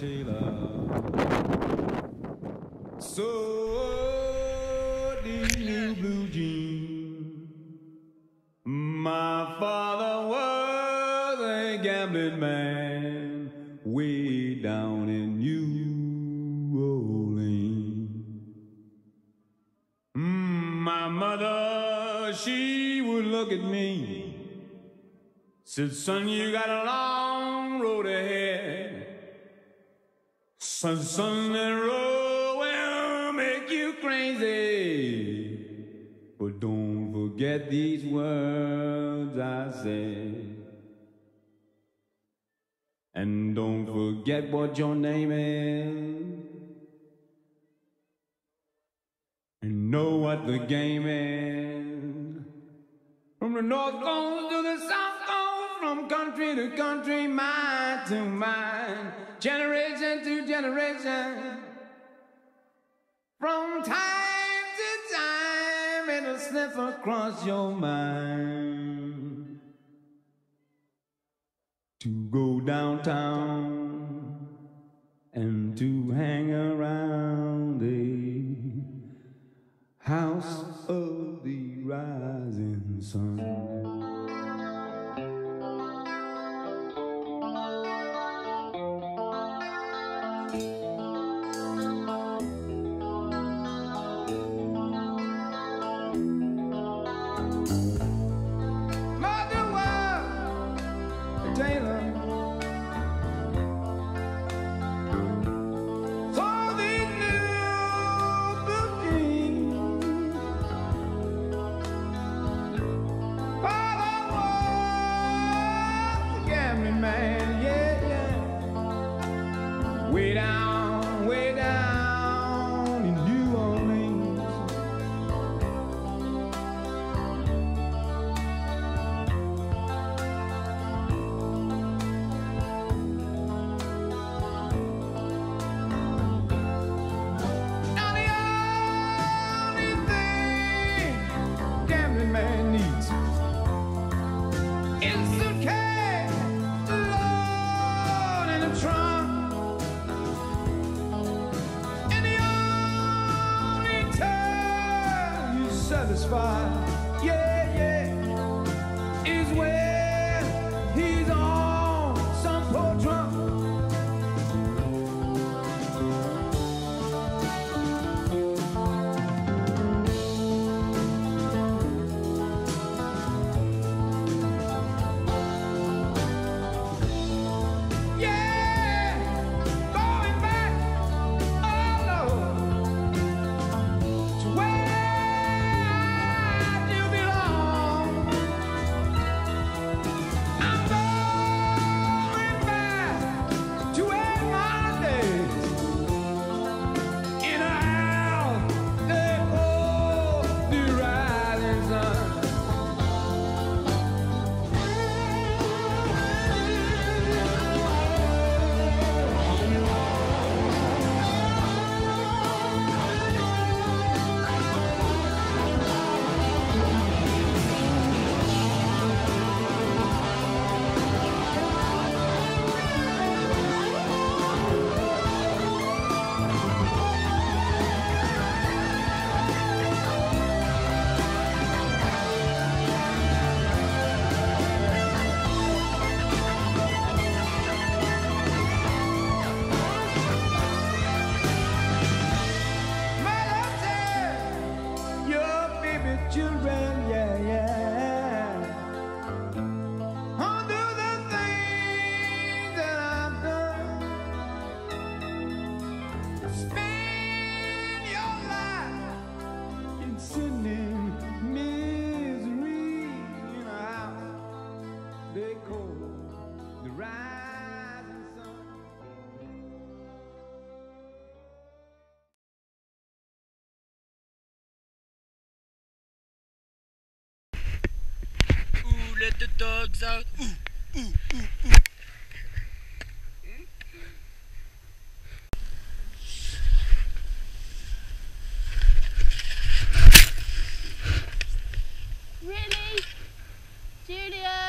Taylor. So these new blue jeans. My father was a gambling man way down in New Orleans. My mother, she would look at me. Said, son, you got a long road ahead. Son, son, that road will make you crazy. But don't forget these words I said. And don't forget what your name is. And know what the game is. From the north coast to the south coast, from country to country, mind to mind, generation to generation. From time to time, it'll slip across your mind to go downtown and to hang around the house of the rising sun. Satisfied, yeah, let the dogs out. Ooh, ooh, ooh, Really? Julia!